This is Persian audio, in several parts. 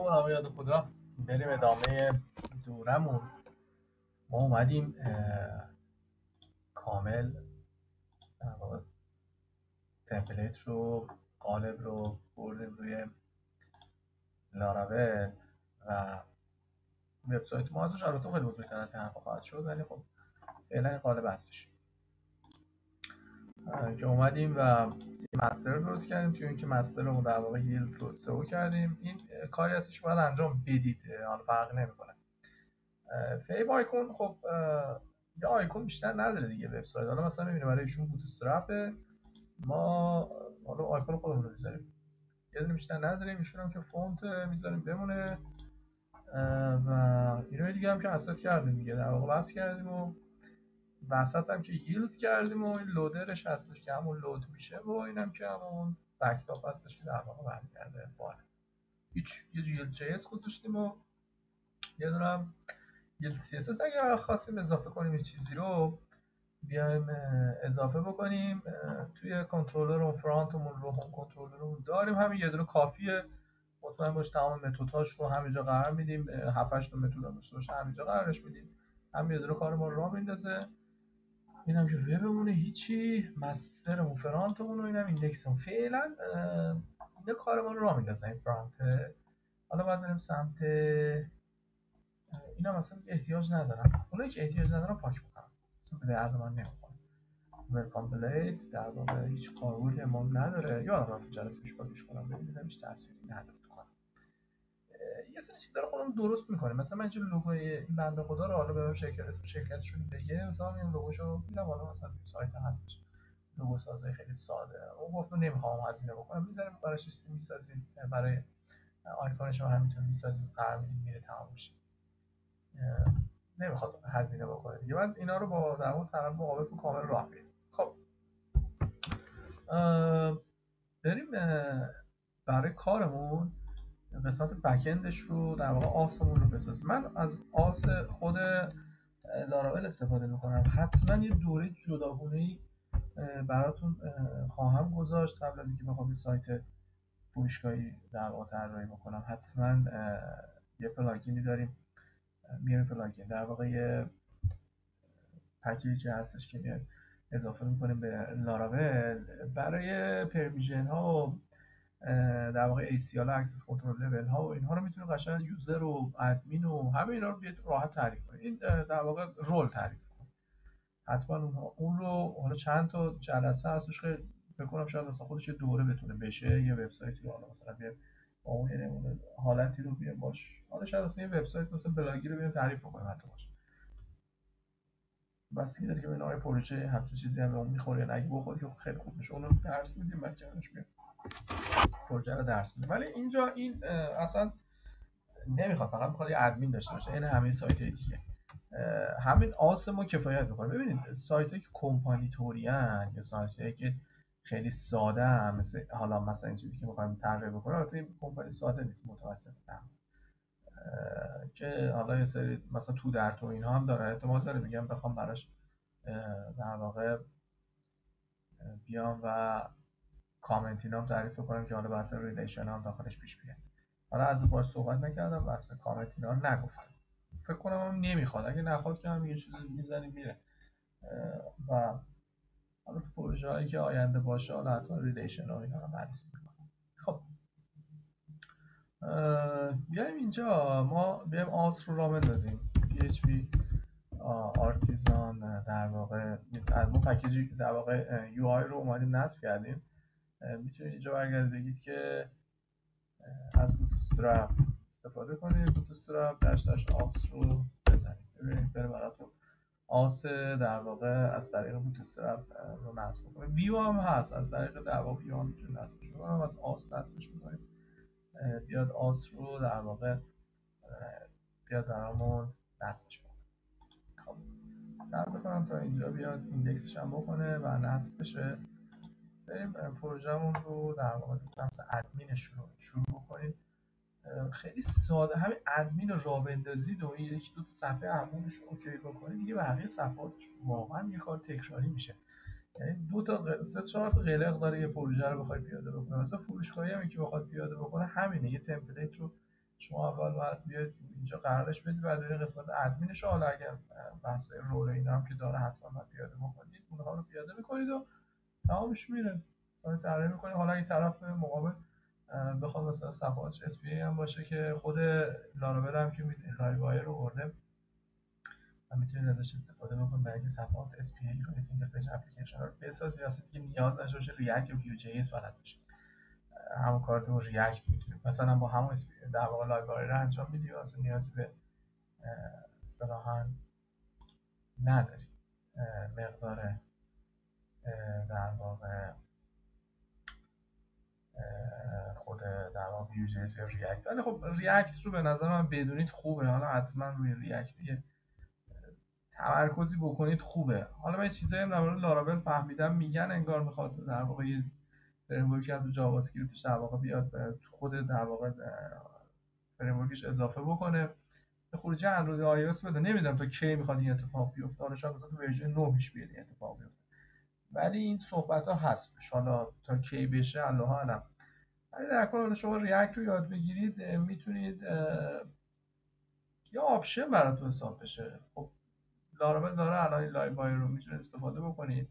خب نام یاد خدا. بریم ادامه دورمون. ما اومدیم کامل تمپلیت رو قالب رو بردیم روی لاراول و وبسایت ما ازش البته خیلی بزرگتر از این حرفا خواهد شد ولی خب فعلا قالب هستش. که اومدیم و مستر رو درست کردیم توی اینکه مستر رو در واقع ییلد رو سئو کردیم. این کاری هستش که باید انجام بدید. حالا فرق نمی‌کنه. فیب آیکون خب یا آیکون بیشتر نداره دیگه وبسایت. حالا مثلا می‌بینیم برای ایشون بوت استرپ ما حالا آیکون خودمون رو می‌ذاریم. یه دونه بیشتر نداریم. ایشون که فونت می‌ذاریم بمونه. و اینو دیگه هم که اسات کردیم دیگه. در واقع بس کردیم و وسط هم که yield کردیم و این loader ش هستش که همون load میشه و اینم که همون back to top هستش که در واقع برمیگرده فایل هیچ یه yield JS گذاشتیم و یه دونه هم CSS. اگر خواستیم اضافه کنیم یه چیزی رو بیایم اضافه بکنیم. توی کنترلر اون front مون رو هم کنترلرمون داریم. همین یه دونه کافیه. مطمئن باش تمام method هاش رو همینجا قرار میدیم. 7 8 تا method داشته همینجا قرارش میدیم. هم یه دونه کار ما رو راه میندازه اینم که وبمونه هیچی مسترمون فرانتمون و اینم ایندکسمون فعلا اینا کار ما رو راه میندازه این فرانت حالا باید بریم سمت اینا مثلا احتیاج ندارم. اونایی که احتیاج ندارم پاک بکنم مثلا به درد من نمی‌خوره. بلید در واقع هیچ کاربردی ما نداره. یا من تو جلسه پاکش کنم. ببینید هیچ تأثیری نداره. یه سری چیزا رو خودمون درست می‌کنیم. مثلا من اینجا لوگوی این بنده خدا رو حالا ببینم شرکت اسم شرکتشون بگه. مثلا این لوگوشو میرم حالا مثلا سایت هستش. لوگو سازه خیلی ساده. اون گفت نمی‌خوام هزینه بکنم. می‌ذاریم براش سیستم می‌سازیم. برای آیکونش هم همینطور می‌سازیم. قرار میدیم میره تمام میشه نمی‌خواد هزینه بکنه دیگه. بعد اینا رو با در اون طرف مقابل کامل راه میدیم خب. بریم برای کارمون. قسمت بکندش رو در واقع آسمون رو بسازیم. من از آس خود لاراول استفاده می‌کنم. حتما یه دوره جداگونه ای براتون خواهم گذاشت قبل از اینکه بخوام سایت فروشگاهی در واقع طراحی بکنم. حتما یه پلاگینی داریم. میریم پلاگین در واقع یه پکیجی هستش که میایم اضافه می‌کنیم به لاراول برای permission ها و در واقع ACL access control level ها و اینها رو می‌تونید قشنگ user و ادمین و همه اینا رو راحت تعریف کنید این در واقع role تعریف کنید حتما اونها اون رو حالا چند تا جلسه هستش که فکر کنم شاید مثلا خودش یه دوره بتونه بشه یه وبسایتی رو حالا مثلا بیاد با اون یه حالتی رو بیاد باش. حالا شاید مثلا یه وبسایت مثلا بلاگی رو بیاد تعریف کنیم حتی باشه. بس داره که به نوع پروژه همچین چیزی هم اون می‌خوره یا نگه بخوره که خیلی خوب میشه. اون رو درس میدیم بعد جانش میاد پروژه رو درس میده ولی اینجا این اصلا نمی‌خواد فقط می‌خواد یه ادمین داشته باشه این همه سایت دیگه. همین آس ما کفایت می‌کنه. ببینید سایت که کمپانی توریان یا سایت که خیلی ساده هم مثل حالا مثلا این چیزی که می‌خوایم طراحی بکنیم البته این کمپانی ساده نیست متوسط هم. که حالا یه سری مثلا تو در تو اینها هم داره. احتمال داره میگم بخوام براش در واقع بیام و کامنت اینا هم تعریف کنم که حالا بحث relation هم داخلش پیش بیاد حالا از باش صحبت نکردم بحث کامنت اینا رو نگفتم. فکر کنم هم نمی‌خواد. اگه نخواد که هم یه چیزی می‌زنیم میره. و حالا پروژه هایی که آینده باشه حالا حتما relation ها اینا رو بررسی خب. بیایم اینجا. ما بیایم auth رو راه بندازیم. PHP artisan در واقع از ما package ی در واقع UI رو اومدیم نصب کردیم. می‌تونید اینجا برگردید بگید که از bootstrap استفاده کنید bootstrap dash dash auth رو بزنید. ببینید بره براتون آس در واقع از طریق bootstrap رو نصب کنید ویو هم هست از طریق در واقع ویو هم می‌تونید نصبش کنید از آس نصبش می‌کنید. بیاد آس رو در واقع بیاد برامون نصبش کنه خب صبر بکنم تا اینجا بیاد index ش هم بکنه و نصب بشه. بریم پروژهمون رو در واقع مثلا ادمینش رو شروع کنیم خیلی ساده. همین ادمین راه بندازید و یک دو صفحه عمومیش رو اوکی بکنید دیگه بقیه صفحاتش واقعا یه کار تکراری میشه. یعنی دو تا سه چهار تا قلق داره یه پروژه رو بخواد پیاده بکنه. مثلا فروشگاهی هم که بخواد پیاده بکنه همینه. یه template رو شما اول باید بیاید اینجا قرارش بدید بعد برید قسمت ادمینش حالا اگر بحث role اینا هم که داره حتما باید پیاده بکنید اونها رو پیاده می‌کنید و تمامش میره سایت طراحی می‌کنید حالا این طرف مقابل بخواد مثلا صفحاتش SPA هم باشه که خود لاراول هم که لایو وایر رو برده. و می‌تونید ازش استفاده بکنید برای اینکه صفحات SPA رو single page application رو بسازید واسه دیگه نیاز نشه باشه React یا Vue JS بلد باشید همون کارت رو React می‌تونید مثلا با همون در واقع library رو انجام می‌دید واسه نیازی به اصطلاحا نداری. مقدار در واقع خود در واقع یا React. ولی خب React رو به نظر من بدونید خوبه. حالا حتما روی React تمرکزی بکنید خوبه. حالا من چیزایی هم در مورد لاراول فهمیدم. میگن انگار می‌خواد در واقع یه framework ی از JavaScript ش در واقع بیاد تو خود در واقع framework ش اضافه بکنه. به خروجی اندروید آی بده. نمی‌دونم تا کی می‌خواد این اتفاق بیفته. حالا شاید مثلا تو version 9 پیش بیاد این اتفاق بیفته. ولی این صحبت ها هست. حالا تا کی بشه الله اعلم ولی در کل شما React رو یاد بگیرید می‌تونید یا option براتون حساب بشه. خب لاراول داره الان این لایو رو می‌تونید استفاده بکنید.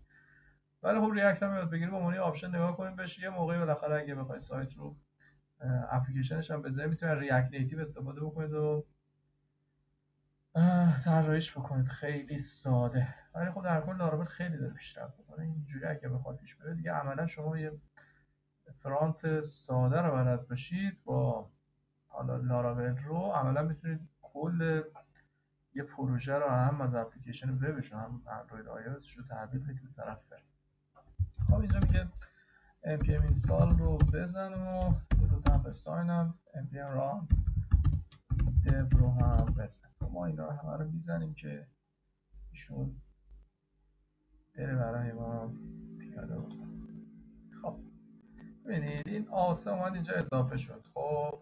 ولی خب React هم یاد بگیرید با مونی option نگاه کنید بشه یه موقعی بالاخره اگه بخواید سایت رو اپلیکیشنش هم بذارید می‌تونید React Native استفاده بکنید و طراحیش بکنید. خیلی ساده. ولی خب در کل لاراول خیلی داره پیشرفت می‌کنه. اینجوری اگه بخواد پیش بره دیگه عملا شما یه front ساده رو بلد باشید با حالا لاراول رو. عملا می‌تونید کل یه پروژه رو هم از اپلیکیشن وبش هم اندروید آیوس رو تحویل بدید طرف بره خب اینجا میگه npm install رو بزنم و رو تمپر ساین هم npm run dev رو هم بزن خب ما اینا همه رو می‌زنیم که ایشون بره برای ما پیاده خب. ببینید این آسه اومد اینجا اضافه شد. خب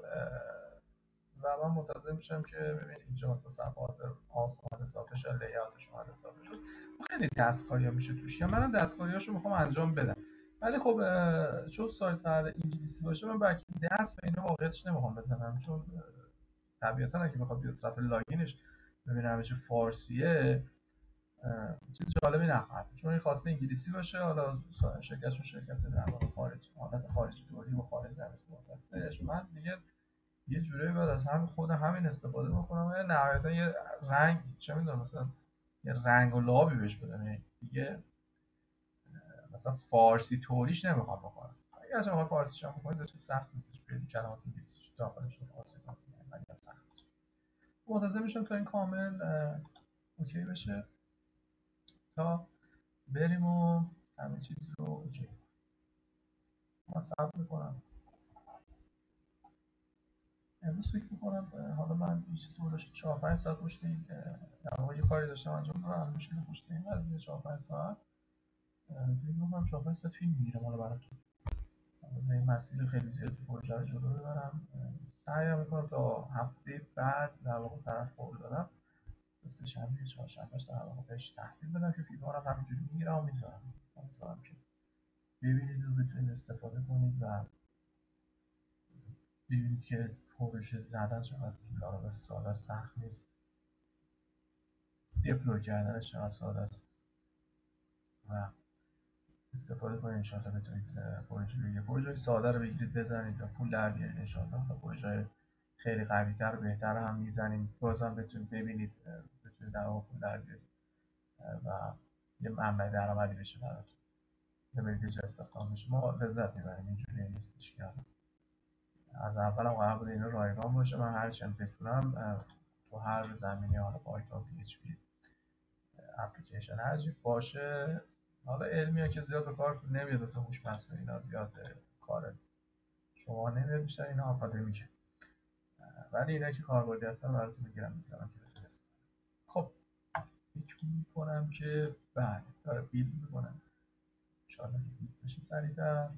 و من منتظر میشم که ببینید اینجا مثلا صفحات آسمان اضافه شد لیاتش اومد اضافه شد. خیلی دستکاری میشه توش که منم دستکاری هاشو می‌خوام انجام بدم. ولی خب چون سایت قرار انگلیسی باشه من بک دست به اینا واقعیتش نمی‌خوام بزنم. چون طبیعتا اگه بخواد بیاد صفحه لاگینش ببینم چه فارسیه چیز جالبی نخواهد چون این خواسته انگلیسی باشه حالا شرکتشون شرکت در واقع خارج حالت خارجی دوری و خارج در هستش من دیگه یه جوری باید از همین خود همین استفاده بکنم. یا نهایتا یه رنگ چه می‌دونم مثلا یه رنگ و لابی بهش بدم. یعنی دیگه مثلا فارسی طوریش نمی‌خوام بکنم اگه از فارسی فارسیش هم بکنید چه سخت نیستش. بیاید کلمات انگلیسی داخلش رو فارسی کنید ولی سخت نیست. منتظر میشم تا این کامل اوکی بشه. تا بریم و همه چیز رو اوکی ما صبر می‌کنم. امروز فکر می‌کنم حالا من یه چیزی بودش 4 5 ساعت پشت این یه کاری داشتم انجام دادم میشه پشت این قضیه 4 5 ساعت. فکر می‌کنم 4 5 ساعت فیلم می‌گیرم حالا براتون این مسیر خیلی زیاد پروژه رو جلو ببرم. سعی می‌کنم تا هفته بعد در واقع طرف قول دادم. مثل شنبه چهارشنبهش در واقع بهش تحویل بدم که فیلم رو همینجوری می‌گیرم و می‌ذارم. امیدوارم که ببینید و بتونید استفاده کنید و ببینید که پروژه زدن چقدر لاراول ساده سخت نیست. دیپلوی کردنش چقدر ساده است. و استفاده کنید انشاءالله بتونید پروژه رو یه پروژه ساده رو بگیرید بزنید و پول در بیارید انشاءالله. و پروژه خیلی قوی تر و بهتر هم می‌زنیم. بازم بتونید ببینید بتونید پول در بیارید و یه منبع درآمدی بشه براتون ببینید استخدام بشه. ما لذت می‌بریم. اینجوری نیستش که از اولم قرار بود اینا رایگان باشه. من هر چند بتونم تو هر زمینه حالا Python PHP application هر باشه حالا علمی که زیاد به کار نمیاد مثل هوش مصنوعی اینا زیاد کار شما نمیاد بیشتر اینا آکادمیکه. ولی اینا که کاربردی هستن براتون می‌گیرم می‌ذارم که خب فکر می‌کنم که بله داره بیلد می‌کنم انشاءالله که بیلد بشه سریعتر.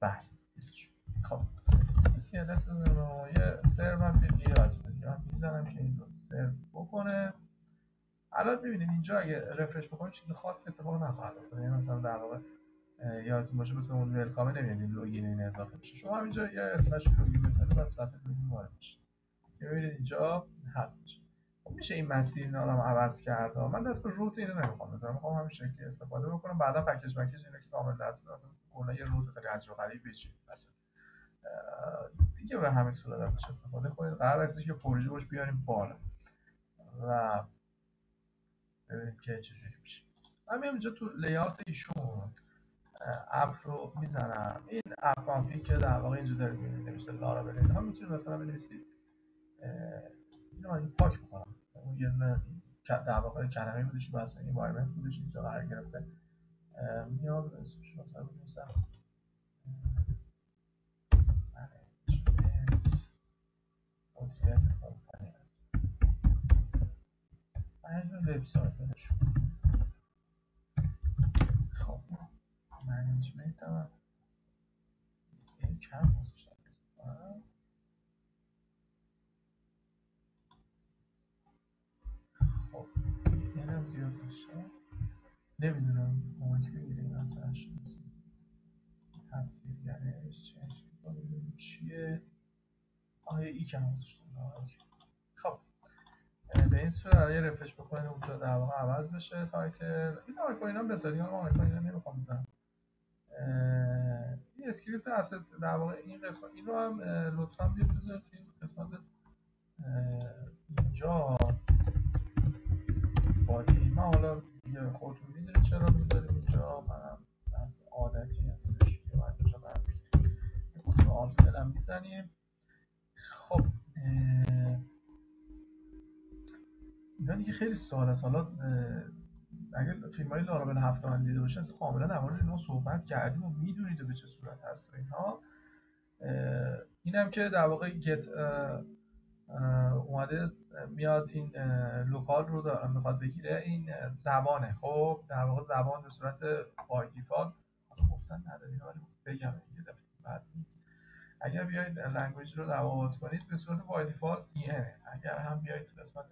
بله خب CLS بزنم و یه سرو هم بیاد. می‌زنم که این رو سرو بکنه. الان ببینید اینجا اگه رفرش بکنید چیز خاصی اتفاق نخواهد افتاد. یعنی مثلا در واقع یادتون باشه مثل اون ولکامه نمیاد این لوگین این اضافه بشه شما همینجا یه اسمش لوگین بزنید بعد صفحه لوگین وارد میشه ببینید اینجا هستش. میشه این مسیر اینا رو عوض کرد. من دست به روت اینو نمی‌خوام بزنم. می‌خوام همین شکلی استفاده بکنم. بعدا پکیج پکیج اینا که کامل درس اصلا کلا یه روت خیلی عجیب غریب بچینید مثلا دیگه به همین صورت ازش استفاده کنید. قرار است که پروژه باش بیاریم بالا. و ببینیم که چجوری میشه. من میام اینجا تو لیات ایشون. اپ رو می‌زنم. این اپ که در واقع اینجا داره می‌بینید نوشته لارابل اینها می‌تونید مثلا بنویسید. اینو من پاک می‌کنم اون یه در واقع کلمه بودش بس environment بودش اینجا قرار گرفته میام اسمش مثلا بنویسم مدیریت management website خب management هم بگیریم اصلا تفسیرگرش چه چیه؟ آیا ای کم خب. به این صورت یه رفرش بکنید اونجا در واقع عوض بشه تایتل. این آیکون هم بذارید من آیکون نمی‌خوام بزنم این اسکریپت اسید در واقع این قسمت این رو هم لطفا بیاد بذارید این قسمت اینجا. بادی من حالا دیگه خودتون می‌دونید چرا می‌ذاریم اینجا؟ منم از عادتی هستش یه باید اینجا برمیگیریم آلت دلم می‌زنیم. خب اینا دیگه خیلی سوال است. حالا اگر فیلم های لاراول هفته من دیده باشین کاملا در مورد اینو صحبت کردیم و می‌دونید به چه صورت هست و اینها. اینم که در واقع گت اومده میاد این لوکال رو می‌خواد بگیره این زبانه. خب در واقع زبان به صورت by default گفتن نداریم ولی بگم یه دفعه بعد نیست. اگر بیاید language رو در واقع کنید به صورت by default اگر هم بیاید قسمت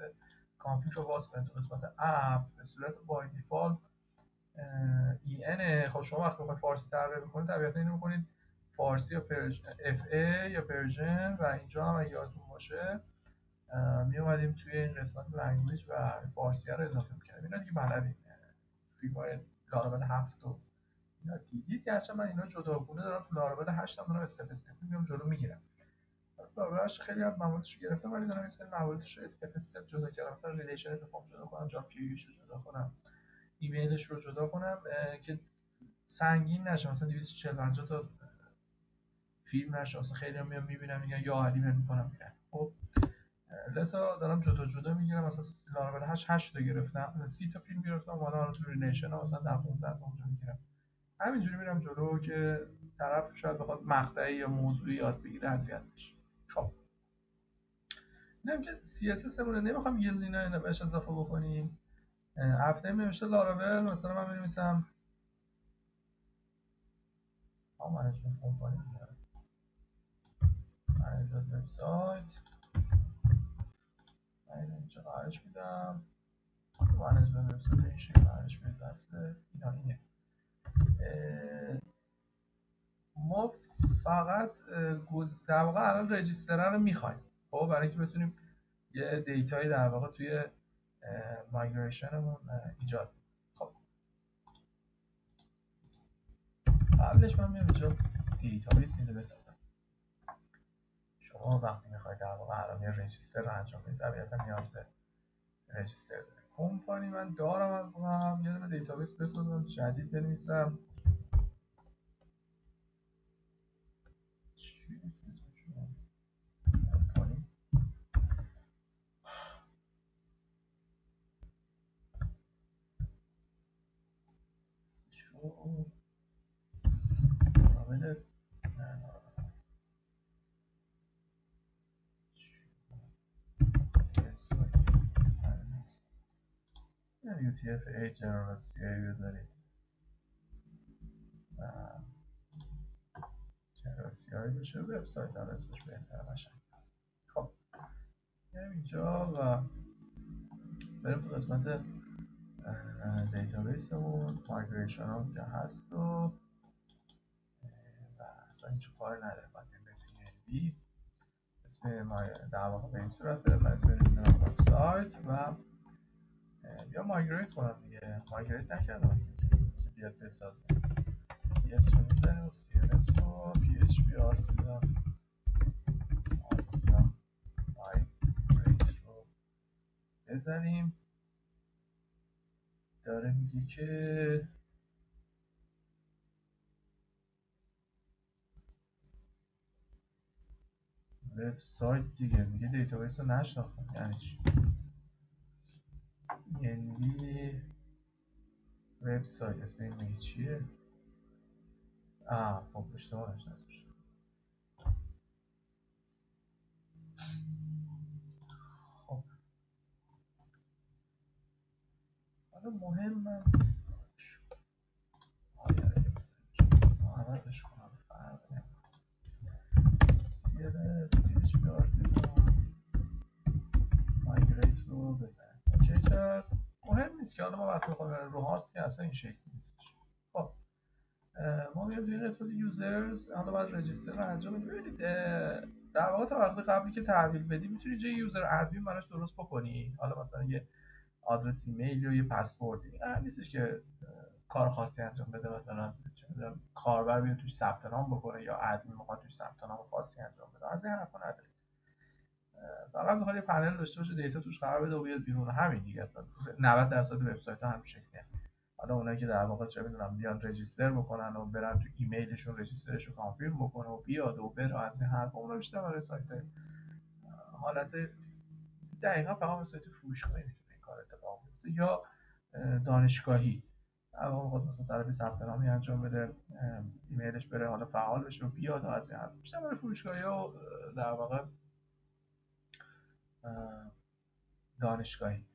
config رو باز کنید تو قسمت app به صورت by default این خب شما وقتی بخواید فارسی تغییر بکنید طبیعتا اینو بکنید فارسی یا Persian fa یا Persian و اینجا هم یادتون باشه می اومدیم توی این قسمت language و فارسی رو اضافه می‌کردیم. اینا دیگه بلدیم. فیلم های لاراول هفت و اینا. دیدید که من اینا جداگونه دارم. تو لاراول هشت هم دارم step step میام جلو می‌گیرم. لاراول خیلی از مواردش گرفتم ولی دارم این مواردش رو step step جدا کردم. مثلا relation بخوام جدا کنم API ش رو جدا کنم ایمیلش رو جدا کنم که سنگین نشه. مثلا 240 تا فیلم نشه اصلا خیلی هم میام می‌بینم میگن یا علی می‌کنم میرن. خب لذا دارم جدا جدا می‌گیرم مثلا لاراول 8 8 تا گرفتم 30 تا فیلم گرفتم اومدم تو relation مثلا 10 15 تا اونجا می‌گیرم. همینجوری میرم جلو که طرف شاید بخواد مقطعی یا موضوعی یاد بگیره اذیت بشه. خب. اینم که CSS مونه نمی‌خوام یه لینا بهش اضافه بکنیم. هفته نمیشه لاراول مثلا من بنویسم ها منیجمنت کمپانی منیجمنت وبسایت من اینجا قرارش میدم. management website این شکل قرارش میدم. دست اینا اینه. ما فقط در واقع الان register ه رو می‌خوایم. خب برای اینکه بتونیم یه data یی در واقع توی migration مون ایجاد خب. قبلش من میام اینجا database اینو بسازم. شما وقتی می‌خواید در واقع یه register رو انجام بدید طبیعتا نیاز به رجیستر داره کمپانی من دارم از قبل یه دونه دیتابیس بسازم جدید بنویسم. UTF-8 جنرال CI بذارید. و جنرال CI بشه. وبسایت هم اسمش بهتر قشنگ. خب. میریم اینجا و بریم تو قسمت دیتابیسمون مایگریشن ها که هست و مثلا هیچ کار نداره باید بی اسم در واقع به این صورت من اسم وب سایت و یا migrate کنم دیگه. migrate نکردم اصلا. بیاد بسازه yes رو می‌زنیم yes رو php artisan artisan migrate رو بزنیم داره میگه که وبسایت دیگه. میگه دیتابیس رو نشناختم. یعنی چی؟ یعنی وبسایت اسم این چیه؟ آه خب اشتباه نشناسم خب. حالا مهم من نیست. آیا عوضش کنم فرق CLS PHP artisan migrate رو بزن. مهم نیست که حالا ما وقتی بخوایم رو host که اصلا این شکلی نیستش خب ما میایم توی قسمت users حالا باید register رو انجام بدیم ببینید در واقع تا وقتی قبلی که تحویل بدی می‌تونی جای user admin براش درست بکنی. حالا مثلا یه آدرس ایمیل یا یه پسوردی این نیستش که کار خاصی انجام بده مثلا کاربر بیاد توش ثبت نام بکنه یا ادمین می‌خواد توش ثبت نام خاصی انجام بده. از این حرفا نداره فقط می‌خواد یه پنل داشته باشه دیتا توش قرار بده و بیاد بیرون. همین دیگه اصلا. 90 درصد وبسایت ها هم شکلیه. حالا اونایی که در واقع چه می‌دونم بیان رجیستر بکنن و برن تو ایمیلشون رجیسترش رو کانفیرم بکنه و بیاد و بره از این حرف اونا بیشتر برای سایت حالت دقیقا فقط به سایت فروشگاهی می‌تونه این کار اتفاق بیفته. یا دانشگاهی. در واقع مثلا طرف ثبت نامی انجام بده ایمیلش بره حالا فعال بشه و بیاد و از این حرف. بیشتر برای فروشگاهی و در واقع دانشگاهی.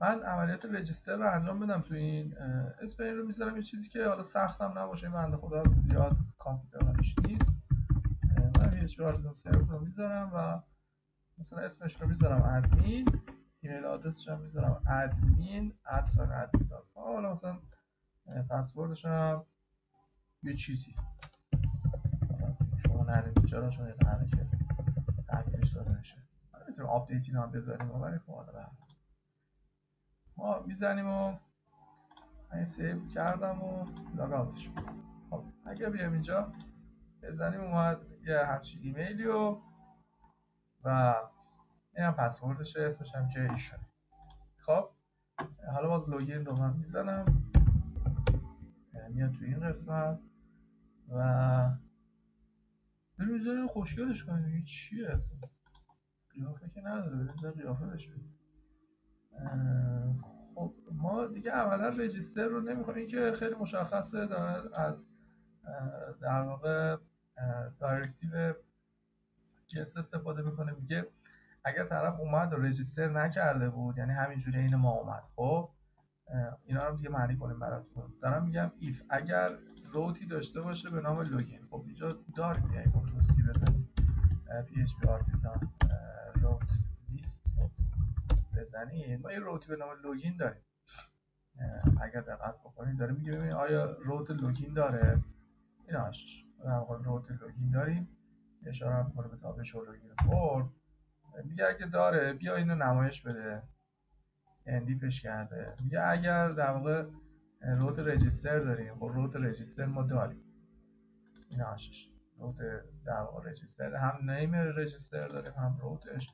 من عملیات رجیستر رو انجام بدم تو این اسم این رو می‌ذارم یه چیزی که حالا سختم نباشه این بنده خدا زیاد کامپیوترش نیست. من یه چهار سرور رو می‌ذارم و مثلا اسمش رو می‌ذارم ادمین email address ش هم می‌ذارم admin at sign admin حالا مثلا پسوردش هم یه چیزی. شما ندید چرا چون یه همه که تحویلش داده میشه. می‌تونیم update اینا بذاریم. ولی خب حالا ما می‌زنیم و من save کردم و logout ش خب اگر بیام اینجا بزنیم اومد یه همچین ایمیلی و و این هم پسوردشه اسمش هم که ایشون خب حالا باز لوگین رو من می‌زنم. میاد تو این قسمت. و ببینید خوشگلش کنید این چیه اصلا؟ قیافه که نداره ببینید قیافه بهش خب ما دیگه عملا رجیستر رو نمی‌خوایم. که خیلی مشخصه داره از در واقع directive guest استفاده می‌کنه. میگه اگر طرف اومد و register نکرده بود یعنی همینجوری این ما اومد خب؟ اینا رو دیگه معنی کنیم براتون. دارم میگم if اگر route ی داشته باشه به نام login خب اینجا داریم یعنی توصیه بزنیم php artisan. route list بزنیم. ما یه route ی به نام login داریم. اگر دقت بکنید داره میگه ببینید آیا روت لوگین داره؟ این هاش روت لوگین داریم. اشاره می‌کنه به تابش لوگین فورم میگه اگه داره بیا اینو نمایش بده. اندیفش کرده. میگه اگر در واقع روت رجیستر داریم خب روت رجیستر ما داریم. این هاشش روت در واقع رجیستر. هم نیم رجیستر داریم هم روتش.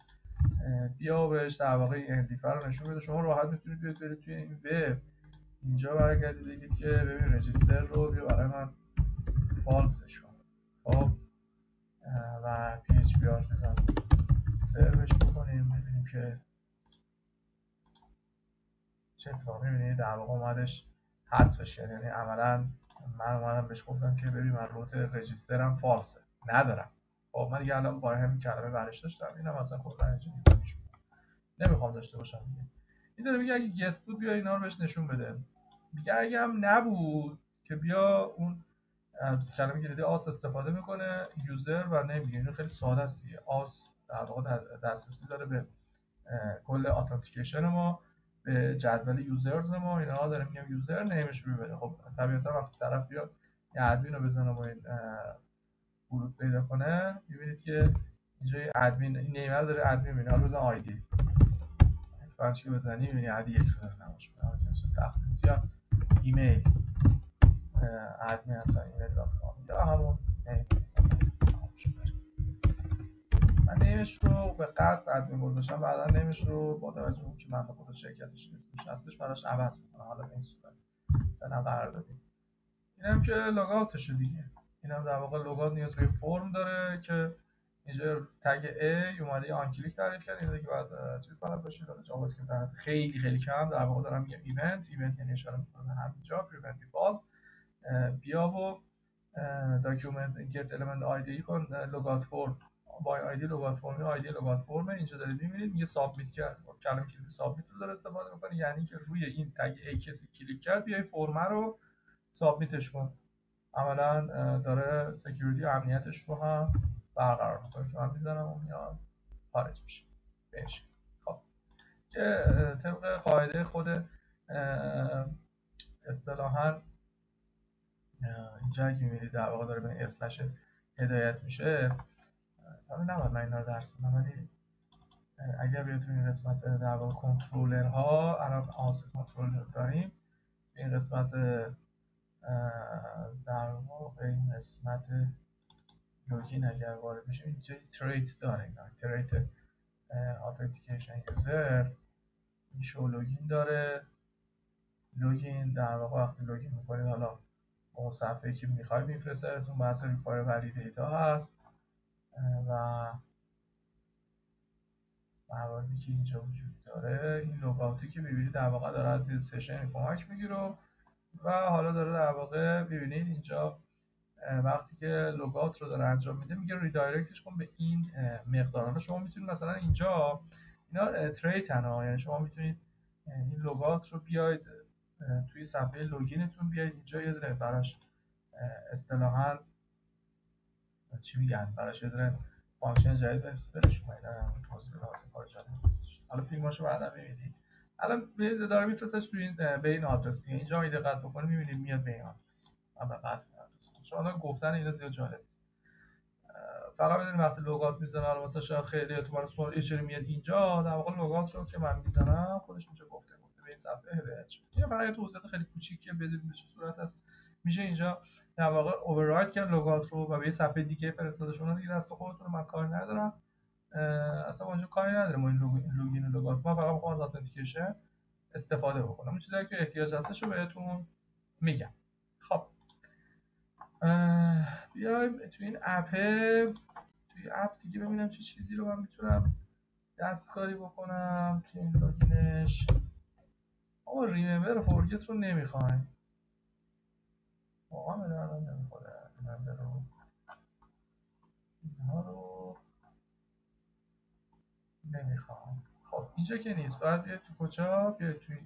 بیا بهش در واقع endif رو نشون بده. شما راحت می‌تونید بیاد برید توی این وب. اینجا برگردید بگید که ببین register رو بیا برای من false ش کن. خب؟ و php artisan serve ش بکنیم. ببینیم که چه اتفاقی می‌بینید در واقع اومدش حذفش کرد یعنی عملا من اومدم بهش گفتم که ببین من route register م false ه. ندارم. خب من دیگه الان با همین کلمه برش داشتم. اینم اصلا خود اینجا نمی‌خوام داشته باشم دیگه. این داره میگه اگه guest بود بیا اینا رو بهش نشون بده. میگه اگه هم نبود که بیا اون از کلمه کلیدی آس استفاده می‌کنه user و name دیگه. اینو خیلی ساده است دیگه. آس در واقع دسترسی داره به کل authentication ما. به جدول users ما اینا داره میگم user name ش رو بده. خب طبیعتا وقتی طرف بیاد یه ادمین رو بزنه با این ورود پیدا کنه می‌بینید که اینجا ادمین این نیمه داره ادمین می‌بینه. حالا بزن آیدی فرانچ که بزنی می‌بینی عدی یک رو داره نماش مثلا چه سخت یا ایمیل ادمین اصلا ایمیل دات کام. یا همون نیمش رو به قصد ادمین گذاشتم بعدا نیمش رو با توجه که من خود شرکتش اسمش هستش براش عوض می‌کنم. حالا به این صورت به قرار دادیم اینم که logout شه دیگه. اینم در واقع logout نیاز به فرم داره که اینجا tag A اومده onclick تعریف کرد. اینو دیگه بعد چیز بلد باشید حالا JavaScript خیلی خیلی کم در واقع دارم میگم event event یعنی اشاره می‌کنه همینجا prevent default بیا و document get element ID کن logout form by ID logout form ID logout form اینجا دارید می‌بینید میگه submit کرد. کلمه کلید submit رو داره استفاده می‌کنه یعنی که روی این tag A کسی کلیک کرد بیای فرم رو سابمیتش کن. عملا داره سکیوریتی امنیتش رو هم برقرار می‌کنه. که من می‌زنم و میاد خارج میشه. بهش. خب. که طبق قاعده خود اصطلاحا اینجا اگه می‌بینید در واقع داره به اسلش هدایت میشه حالا نباید من اینا درس بدم ولی اگر بیاد تو این قسمت در واقع کنترلر ها الان آس کنترلر داریم این قسمت در واقع این قسمت login اگر وارد میشه اینجا trait داره trait authentication user show login داره. login در واقع وقتی login می‌کنید حالا اون صفحه که می‌خواید میفرستتون بحث require validate ها هست. و مواردی که اینجا وجود داره این logout ی که ببینید در واقع داره از این session کمک می‌گیره و حالا داره در واقع ببینید اینجا وقتی که logout رو داره انجام میده میگه redirect ش کن به این مقدار. شما می‌تونید مثلا اینجا اینا trait ها یعنی شما می‌تونید این logout رو بیاید توی صفحه login تون بیاید اینجا یه دونه براش اصطلاحا چی میگن؟ براش یه دونه function جدید بنویسید برش اومدن توضیح بدم واسه کار جالب حالا فیلماشو بعدا می‌بینید الان داره میفرستش توی این به این آدرس اینجا می دقت بکنید می‌بینید میاد به این آدرس. اما قصد شما گفتن اینا زیاد جالب نیست. فقط بدونید وقتی لوگات می‌زنه الان مثلا شاید خیلی تو برای سوال چرا میاد اینجا در واقع لوگات رو که من می‌زنم خودش اینجا گفته گفته به این صفحه این فقط توضیحات خیلی کوچیکیه بدونید به چه صورت هست. میشه اینجا در واقع اوورراید کرد لوگات رو و به یه صفحه دیگه فرستاده شما دیگه دست خودتون من کار ندارم. اصلا اونجا کاری ندارم این login logout ما فقط می‌خوام از authentication استفاده بکنم. اون چیزایی که احتیاج هستش رو بهتون میگم. خب. بیایم تو این app. توی app دیگه ببینم چه چیزی رو من می‌تونم دستکاری بکنم. توی این login ش اما remember و forget رو نمی‌خوایم. واقعا به دردم نمی‌خوره. remember رو اینها رو نمی‌خوام. خب اینجا که نیست. باید بیاید تو کجا بیاید توی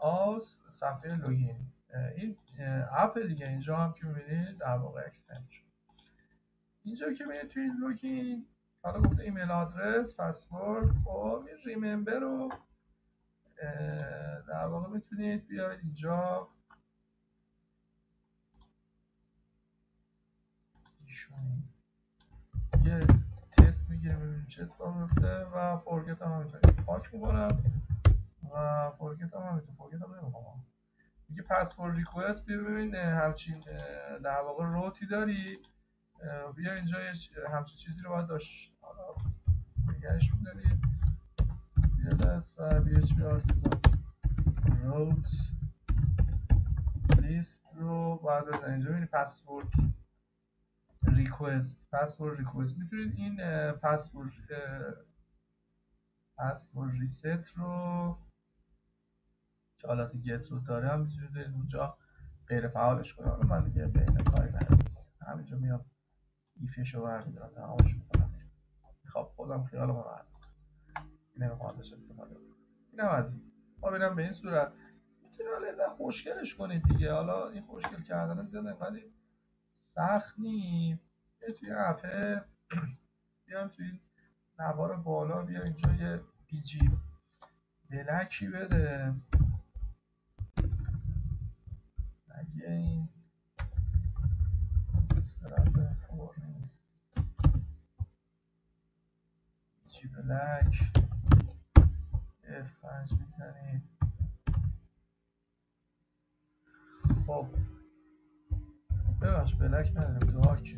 آس صفحه login. این app دیگه اینجا هم که می‌بینید در واقع extend شد. اینجا که می‌بینید توی login حالا گفته email address password. خب این remember رو در واقع می‌تونید بیاید اینجا ایشون یه تست می‌گیره ببینیم چه اتفاق میفته و فورگت هم همینطوری پاک می‌کنم و فورگت هم همینطور. فورگت هم نمی‌خوام. میگه پسورد ریکوست ببین همچین در واقع روتی داری بیا اینجا همچین چیزی رو باید داشت. حالا نگهش میداری. CLS و PHP آرتیزان. روت لیست رو باید بزنید اینجا ببینید پسورد ریکوست پسورد ریکوست می‌تونید این پسورد پسورد ریست رو که حالت گت رو داره هم می‌تونید اونجا غیر فعالش کنید. حالا من دیگه بین کاری ندارم. همینجا میام. ایفش رو برمیدارم. تمامش می‌کنم. خب خودم خیالم راحت نمی‌خوام ازش استفاده کنم. اینم از این. ما ببینم به این صورت. می‌تونید حالا از خوشگلش کنید دیگه. حالا این خوشگل کردن زیاد انقدر سخت نی یه توی اپه بیام توی این نوار بالا بیا اینجا یه بیجی بلکی بده. اگه این استرپ فور نیست. جی بلک. اف پنج می‌زنیم. خب. ببخش بلک نداریم دارک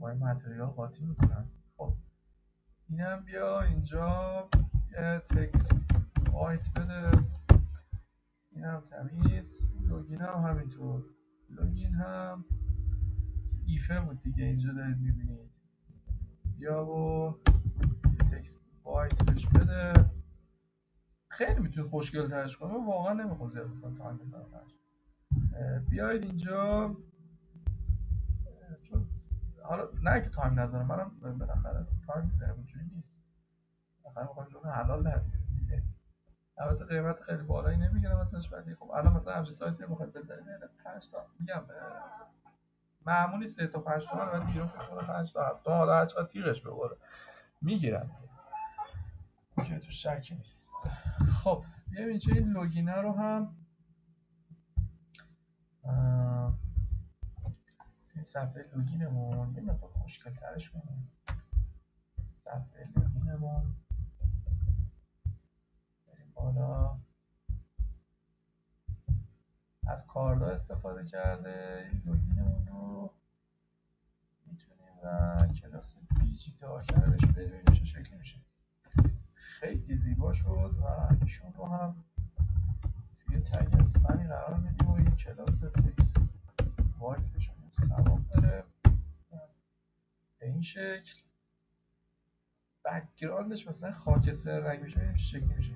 با این متریال قاطی می‌کنم خب. اینم بیا اینجا یه تکست وایت بده. این هم تمیز لوگین هم همینطور. login هم ایفه بود دیگه اینجا دارید می‌بینید. بیا و text white بهش بده. خیلی می‌تونید خوشگل ترش کنید واقعا نمی‌خوام زیاد مثلا time بزنم. بیاید اینجا. حالا نه که time نذارم منم بالاخره تایم می‌زنم اونجوری نیست. بالاخره می‌خوام نون حلال در دیگه. البته قیمت خیلی بالایی نمی‌گیرم ازش ولی خب الان مثلا همچین سایتی رو بخواید بزنید 5 تا. میگم معمولی 3 تا 5 تا ولی بیرون فکر کنم 5 تا 7 تا. حالا هر چقدر تیغش ببره می‌گیرن که تو شکی نیست. خب بیایم اینجا این لوگینه رو هم این صفحه لوگینمون؟ یه مقدار مشکل ترش کنیم صفحه لوگینمون. بریم بالا. از کاردا استفاده کرده. لوگینمون رو می‌تونیم و کلاس بیجی داکرش ببینیم چه شکلی میشه. خیلی زیبا شد و ایشون رو هم توی تگ اسمنی قرار میدیم و این کلاس تکس وایت بشون داره. به این شکل بکگراندش مثلا خاکستر رنگ میشه چه شکلی میشه.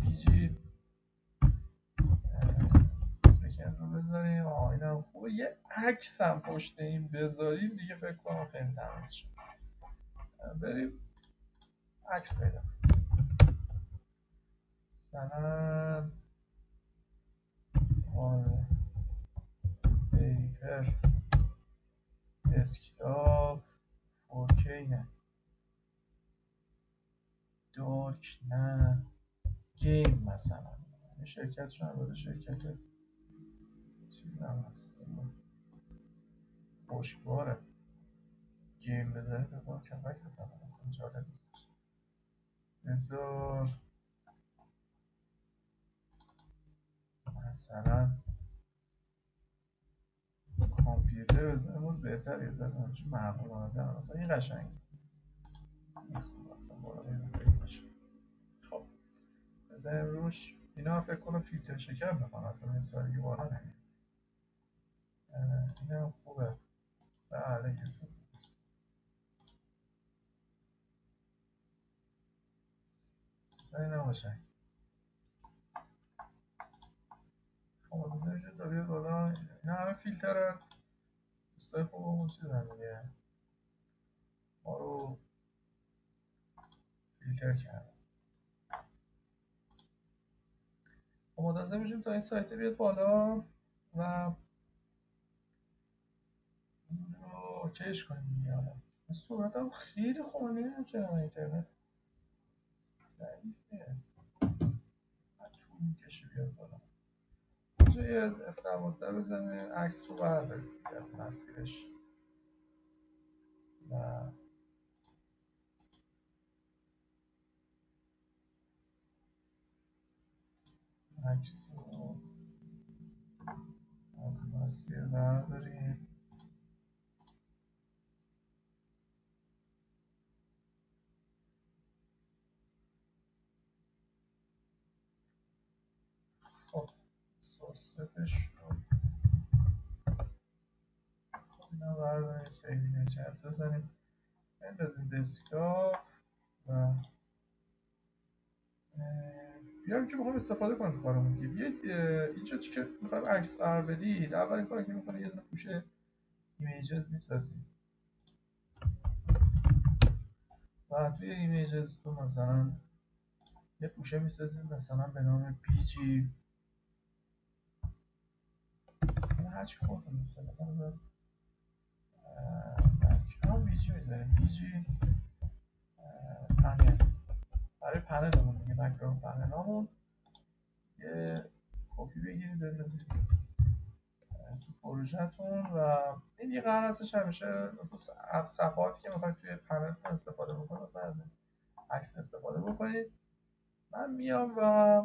بیجی سکن رو بذاریم. آه خوبه. یه عکس هم پشت این بذاریم دیگه فکر کنم خیلی تمیز شد بریم عکس پیدا مثلا وال پیپر دسکتاپ. 4K نه. دارک نه. گیم مثلا. این شرکت بوده شرکت چیز هم هست. خوشباره گیم به با کمک مثلا مثلا جالب نیستش. بذار. مثلا کامپیوتر بزنمون بهتر یه زن چون معمول آمده مثلا این قشنگ. اصلا خب. بزنیم روش. اینا فکر کنم فیلتر شکر می‌خوام اصلا این سالی بالا نمید این هم خوبه. بله یوتیوب اصلا این نباشه. خب بزنیم اینجا بیاد بالا. اینا همه فیلترن دوستای خوبمون چیزن دیگه. ما رو فیلتر کردن. خب منتظر میشیم تا این سایت بیاد بالا و این رو اوکیش کنیم دیگه. حالا صورت هم خیلی خوبه نمی‌دونم چرا من اینترنت ضعیفه طول می‌کشه بیاد بالا. یه F12 بزنه عکس رو برداریم. از مسیرش. و عکس رو از مسیر برداریم خب سورستش رو اینا برداریم سیوی نچنس بزنیم. بندازیم دسکتاپ و بیایم که بخوام استفاده کنیم کارمون دیگه. بیاید اینجا که می‌خوایم عکس قرار بدید اولین کاری که می‌کنه یه دونه پوشه images می‌سازیم. و توی images تو مثلا یه پوشه می‌سازیم مثلا به نام bg هر چی خودتون دوست مثلا هم bg می‌ذاریم. bg پنل. برای پنلمون دیگه background پنل همون یه کپی بگیرید بندازید تو پروژهتون و این یه قرار هستش همیشه مثلا صفحاتی که می‌خواید توی پنل استفاده بکنید مثلا از این عکس استفاده بکنید. من میام و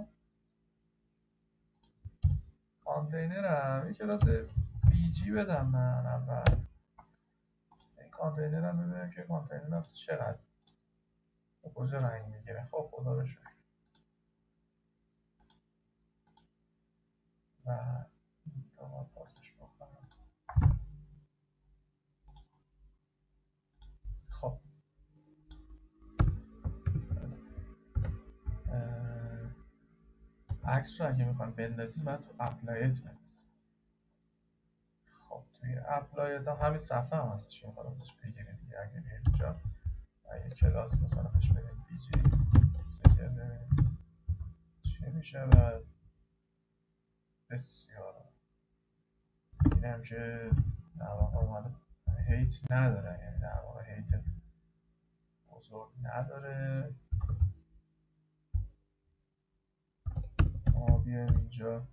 کانتینرم یه کلاس bg بدم من اول. این کانتینرم ببینم که کانتینرم چقدر کجا رنگ می‌گیره؟ خب خدا شکر. و عکس رو اگه می‌خوایم بندازیم باید تو app layout بندازیم. خب توی app layout هم همین صفحه هم هستش می‌خواد ازش بگیریم دیگه اگه بیایم اینجا. اگه کلاس مثلا بهش بدیم bg چی میشه بسیار. اینم که در واقع اومده height نداره یعنی در واقع height بزرگ نداره. ما بیایم اینجا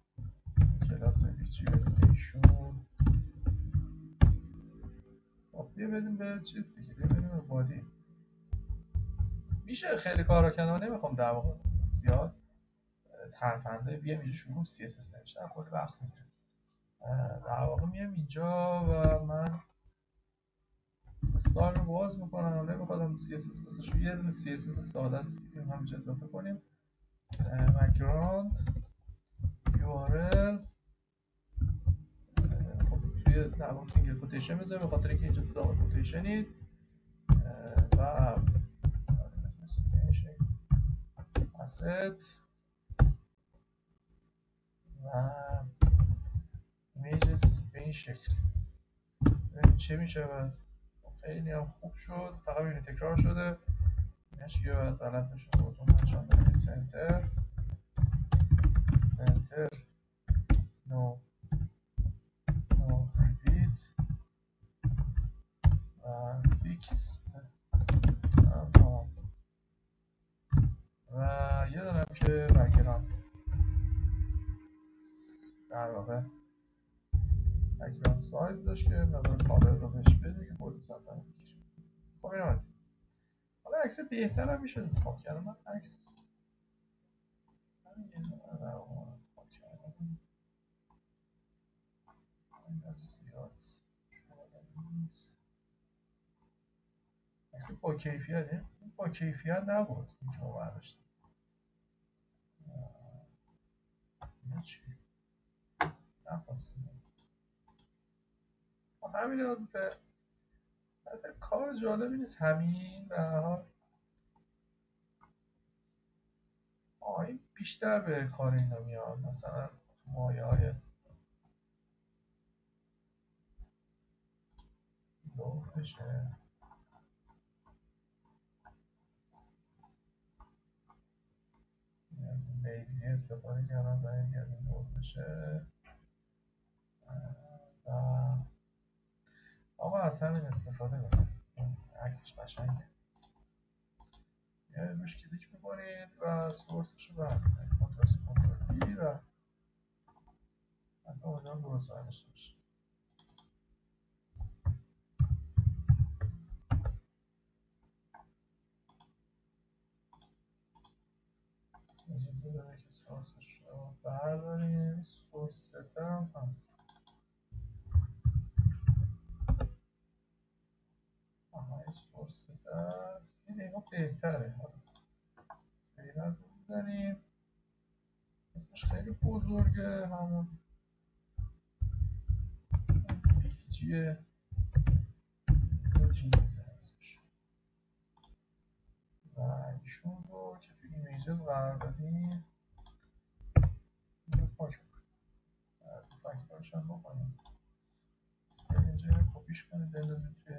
کلاس bg بدیم ایشون. خب بیا بدیم به چیز دیگه بیا بدیم به body. میشه خیلی کارا کنم نمی‌خوام در واقع زیاد ترفنده بیام اینجا شروع CSS نوشتن خود وقت می‌گیره در واقع میام اینجا و من استار رو باز می‌کنم. نمیخوادم CSS بسش یه دونه CSS ساده است هم همینجا اضافه کنیم. background URL خب توی در واقع single quotation بذاریم به خاطر اینکه اینجا تو double quotation ید و asset و images به این شکل. ببینیم چه میشه خیلی هم خوب شد. فقط ببینید تکرار شده. اینش که باید بلد بشه خودتون انجام بدید center. center no no repeat و fix و یه دونم که background در واقع. background size داشت که مقدار کابل رو بهش بده که رو بکشه خب این حالا عکس بهتر هم میشه انتخاب کردم من عکس با کیفیت با کیفیت نبود. که ما برداشتیم. چی؟ نخواستیم. همین به کار جالبی نیست. همین هر حال. این بیشتر به کار اینا میاد. مثلا مایه های لوح لیزی استفاده کردم برای اینکه این لوح بشه. و آقا از همین استفاده کنید عکسش قشنگه. یه روش کلیک می‌کنید و سورسش رو برمیدارید. کنترل کنترل بی و حتی امیدوارم درست برمیشته باشه اجازه بده که سورسش رو برداریم ستر هم هست. آها سورس ستر است این دقیقا بهتره. سیو از می‌زنیم. اسمش خیلی بزرگه همون پیجیه و ایشون رو که توی ایمیجز قرار دادیم پاک فکتورش هم بکنیم. اینجا کپیش کنید بندازید توی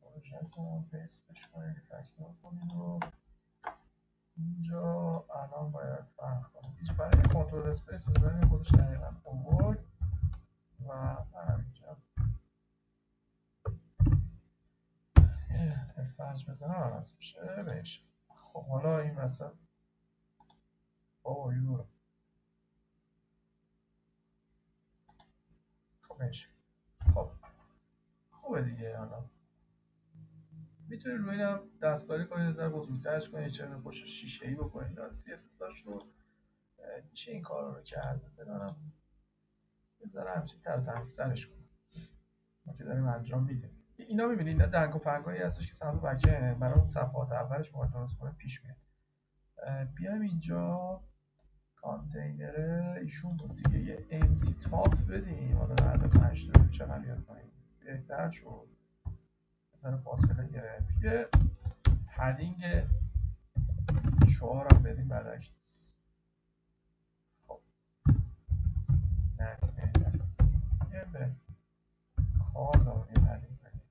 پروژهتون پیستش کنید فکتور کنید و اینجا الان باید فرق کنیم هیچ برای کنترل اسپیس بزنیم خودش دقیقا اوورد و من اینجا فرج بزنم عوض میشه بهش. خب حالا این مثلا بابا یورو. خوبه دیگه حالا. می‌تونید روی اینم دستکاری کنید ذره بزرگترش کنید چه پشت شیشه ای بکنید سی اس رو میشه این کار رو کرد. مثلا یه ذره همچین تر تمیزترش کنید ما که داریم انجام میدیم. اینا می‌بینید اینا دنگ و فنگایی هستش که سمت back ه برای صفحات اولش ما درست کنه پیش میاد. بیایم اینجا. کانتینر ایشون بود دیگه. یه mt top بدیم. حالا بعد پنج تا چقدر بیاد پایین بهتر شد. بزن فاصله گرفت. یه padding چهار هم بدیم بعدک خب. نه یه به کار دارم یه padding بدیم.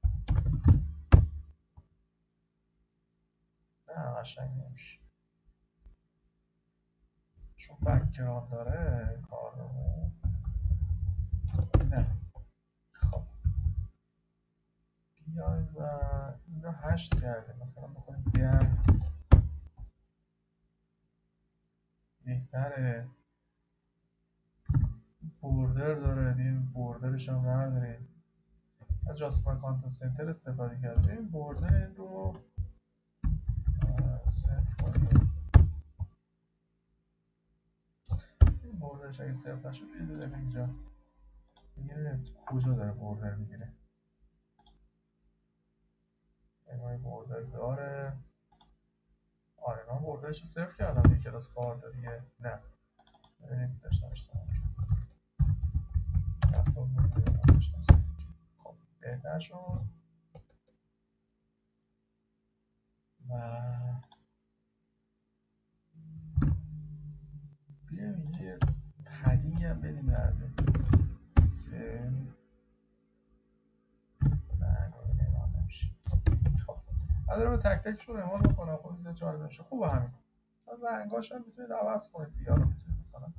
نه قشنگ نمیشه. چون background داره کارمون نه. خب. بیایم و این رو هشت کرده مثلا بکنیم ده. بهتره. بوردر داره. بیم بوردرش هم برداریم از جاسپر کانتن سنتر استفاده کردیم. بوردر این رو صفر بوردرش اگه صرف نشد بیده اینجا. می‌گیره کجا داره بوردر می‌گیره؟ انوای بوردر داره. آره من بوردرش رو صرف کردم یه کلاس کار دیگه. نه. ببینیم داشتم اشتباه خب بهتر شد. و بیایم اینجا یه پدینگ هم بدیم برده سه نه نمیان نمیشه خب دارم تک تکشون رو اعمال بکنم خب زیاد جالب نمیشه خوبه همین. رنگاش هم می‌تونید عوض کنید. دیگه رو می‌تونید مثلا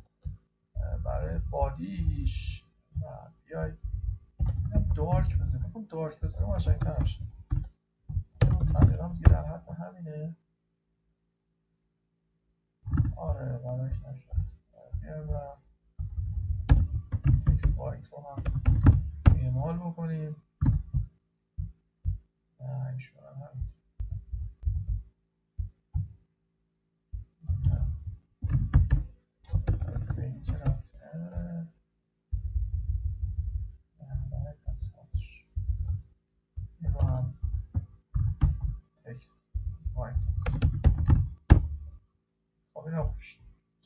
برای بادیش. و بیای دارک بزنیم. خب دارک بزنیم قشنگتر میشه. سلیقم دیگه در حد همینه. آره براش نشد. بیایم و وایت رو هم اعمال بکنیم. هم همین.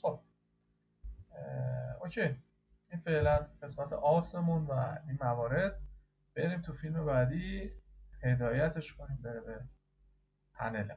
خب اوکی. فعلا قسمت آسمون و این موارد بریم تو فیلم بعدی هدایتش کنیم بره به پنل